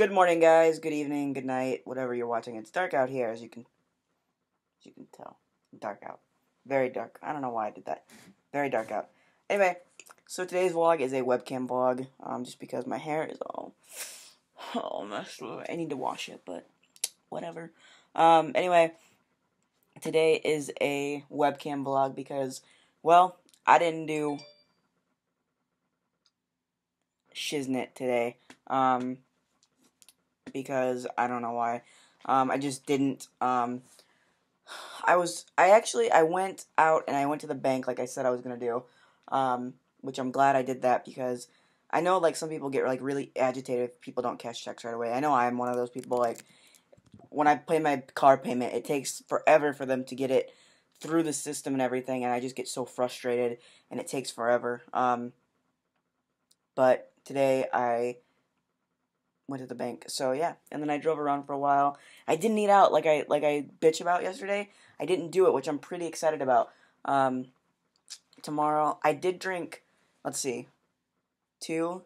Good morning, guys. Good evening. Good night. Whatever you're watching. It's dark out here, as you can, as you can tell. Dark out. Very dark. I don't know why I did that. Very dark out. Anyway, so today's vlog is a webcam vlog. Um, just because my hair is all, all messed up. I need to wash it, but whatever. Um, anyway, today is a webcam vlog because, well, I didn't do shiznit today. Um, because I don't know why. Um, I just didn't. Um, I was. I actually. I went out and I went to the bank like I said I was gonna do. Um, which I'm glad I did that because I know like some people get like really agitated if people don't cash checks right away. I know I'm one of those people. Like when I pay my car payment, it takes forever for them to get it through the system and everything, and I just get so frustrated, and it takes forever. Um, but today I went to the bank. So yeah, and then I drove around for a while. I didn't eat out like I like I bitch about yesterday. I didn't do it, which I'm pretty excited about. Um, tomorrow I did drink. Let's see, two,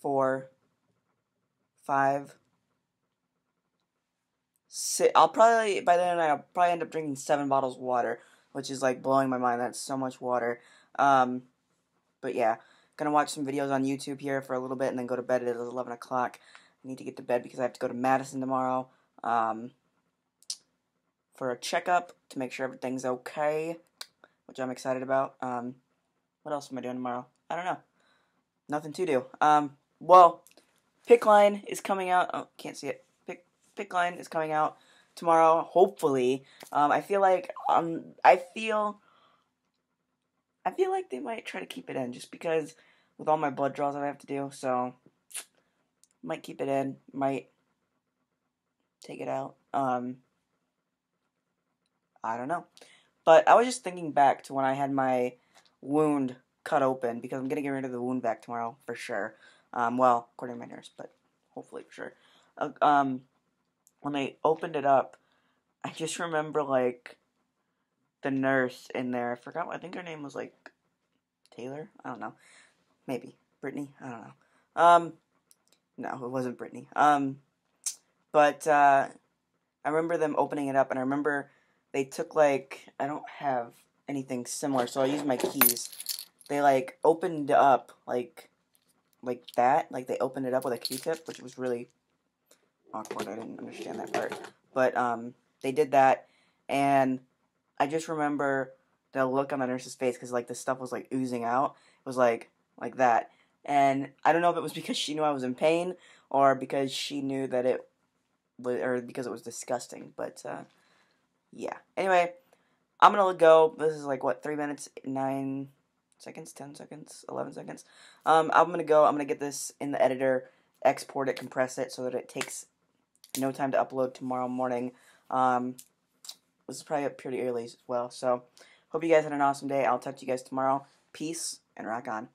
four, five. Six, I'll probably by then I'll probably end up drinking seven bottles of water, which is like blowing my mind. That's so much water. Um, but yeah, Gonna watch some videos on YouTube here for a little bit and then go to bed at 11 o'clock. I need to get to bed because I have to go to Madison tomorrow um, for a checkup to make sure everything's okay, which I'm excited about. Um, what else am I doing tomorrow? I don't know. Nothing to do. Um, well, PICC line is coming out. Oh, can't see it. Pick PICC line is coming out tomorrow. Hopefully, um, I feel like um, I feel I feel like they might try to keep it in just because with all my blood draws that I have to do. So might keep it in, might take it out. Um, I don't know. But I was just thinking back to when I had my wound cut open because I'm gonna get rid of the wound vac tomorrow for sure. Um, well, according to my nurse, but hopefully for sure. Uh, um, when they opened it up, I just remember like the nurse in there. I forgot. I think her name was like Taylor. I don't know. Maybe Brittany. I don't know. Um, no, it wasn't Brittany. Um, but uh, I remember them opening it up, and I remember they took like I don't have anything similar, so I use my keys. They like opened up like like that, like they opened it up with a Q-tip, which was really awkward. I didn't understand that part, but um, they did that, and I just remember the look on the nurse's face because like the stuff was like oozing out. It was like like that, and I don't know if it was because she knew I was in pain or because she knew that it was or because it was disgusting. But uh, yeah. Anyway, I'm gonna go. This is like what three minutes, nine seconds, ten seconds, eleven seconds. Um, I'm gonna go. I'm gonna get this in the editor, export it, compress it so that it takes no time to upload tomorrow morning. Um, this is probably up pretty early as well. So, hope you guys had an awesome day. I'll talk to you guys tomorrow. Peace and rock on.